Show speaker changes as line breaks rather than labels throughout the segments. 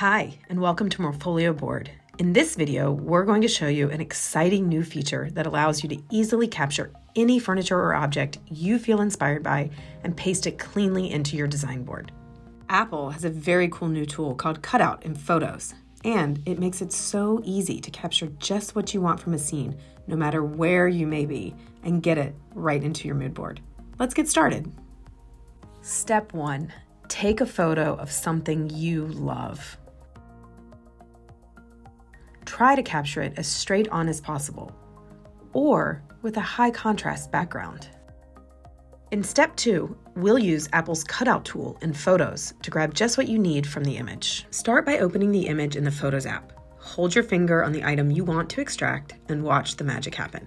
Hi, and welcome to Morpholio Board. In this video, we're going to show you an exciting new feature that allows you to easily capture any furniture or object you feel inspired by and paste it cleanly into your design board. Apple has a very cool new tool called Cutout in Photos, and it makes it so easy to capture just what you want from a scene, no matter where you may be, and get it right into your mood board. Let's get started. Step one take a photo of something you love. Try to capture it as straight on as possible, or with a high contrast background. In step two, we'll use Apple's cutout tool in Photos to grab just what you need from the image. Start by opening the image in the Photos app. Hold your finger on the item you want to extract and watch the magic happen.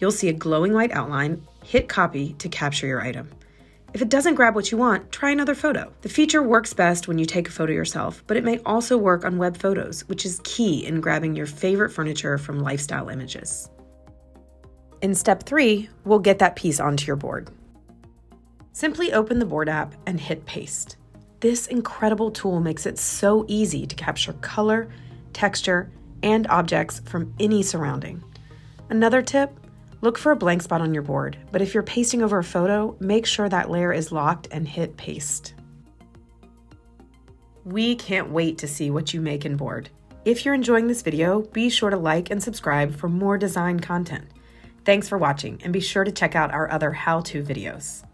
You'll see a glowing white outline. Hit copy to capture your item. If it doesn't grab what you want, try another photo. The feature works best when you take a photo yourself, but it may also work on web photos, which is key in grabbing your favorite furniture from lifestyle images. In step three, we'll get that piece onto your board. Simply open the board app and hit paste. This incredible tool makes it so easy to capture color, texture, and objects from any surrounding. Another tip Look for a blank spot on your board, but if you're pasting over a photo, make sure that layer is locked and hit paste. We can't wait to see what you make in board. If you're enjoying this video, be sure to like and subscribe for more design content. Thanks for watching and be sure to check out our other how-to videos.